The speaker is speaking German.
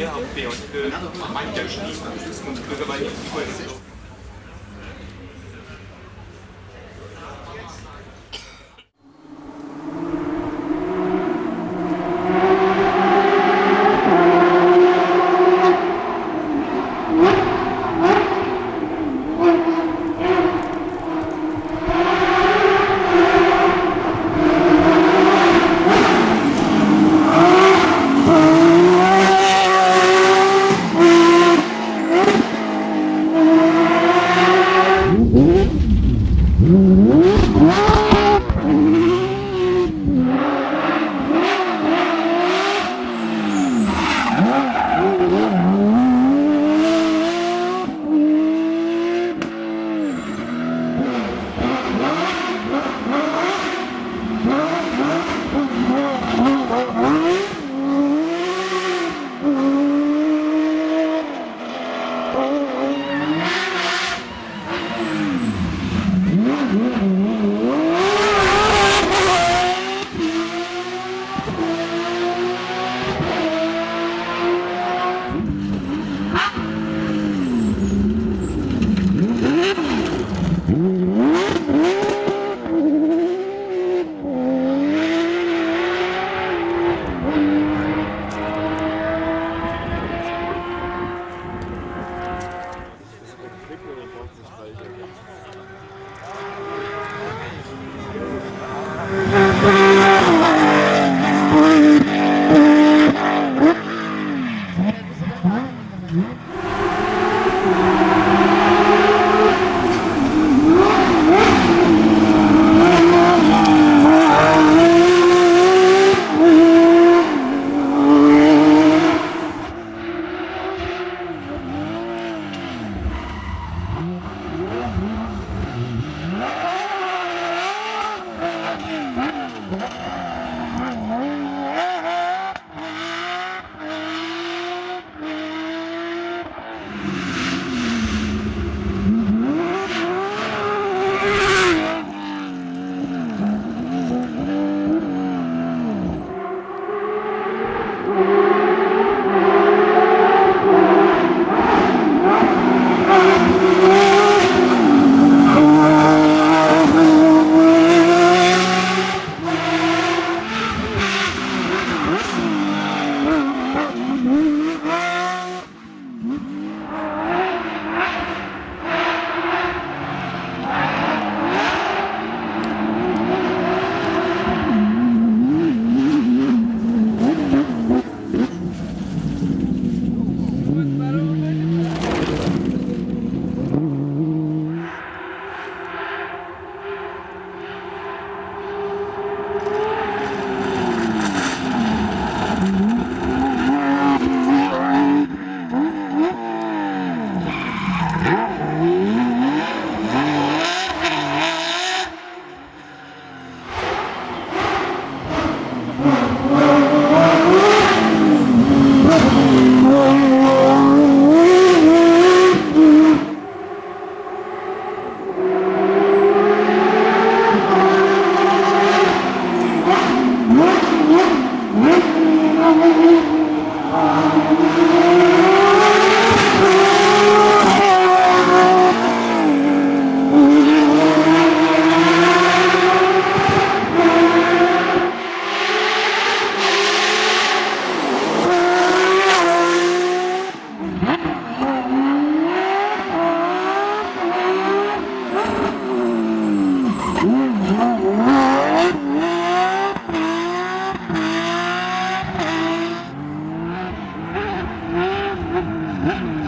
で発展をして、毎回、国が毎日聞こえるでしょ。Ooh. Uh-uh.